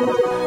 you